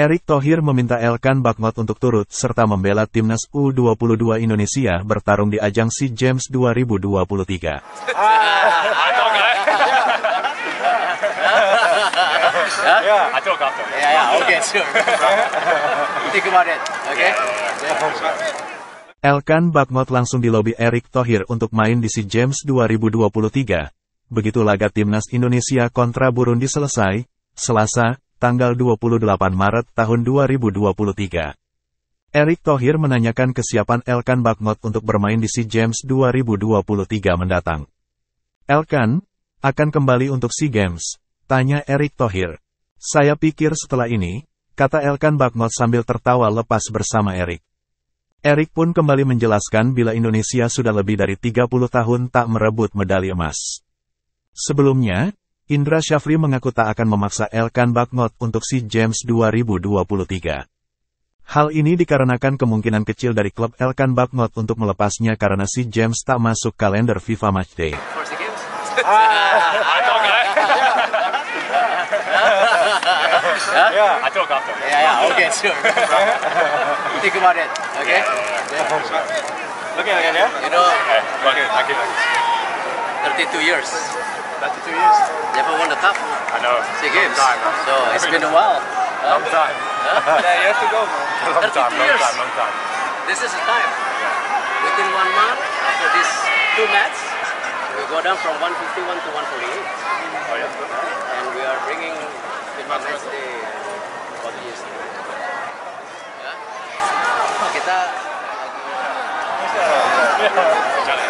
Erick Thohir meminta Elkan Bakmot untuk turut serta membela timnas U22 Indonesia bertarung di ajang SEA Games 2023. Yeah, I talk after. Yeah, yeah, okay, sure. Think about it, okay? Elkan Bakmot langsung dilobi Erick Thohir untuk main di SEA Games 2023. Begitu laga timnas Indonesia kontra Burundi selesai, Selasa, tanggal 28 Maret tahun 2023. Erick Thohir menanyakan kesiapan Elkan Bakmot untuk bermain di SEA Games 2023 mendatang. Elkan, akan kembali untuk SEA Games, tanya Erick Thohir. Saya pikir setelah ini, kata Elkan Bakmot sambil tertawa lepas bersama Erick. Erick pun kembali menjelaskan bila Indonesia sudah lebih dari 30 tahun tak merebut medali emas. Sebelumnya, Indra Syafri mengaku tak akan memaksa Elkan Bakmot untuk SEA Games 2023. Hal ini dikarenakan kemungkinan kecil dari klub Elkan Bakmot untuk melepasnya karena SEA Games tak masuk kalender FIFA Matchday. Okay, sure. Think about it, okay? Okay, again, yeah. You know, Okay, thank you. 32 years. 32 years. SEA Games. Long time. So it's been a while. Long time. Yeah, you have to go, Long time, 32 long years. time, long time. This is the time. Within one month, after these two matches, we go down from 151 to 148. Oh, yeah. And we are bringing for the years. Kita terakhir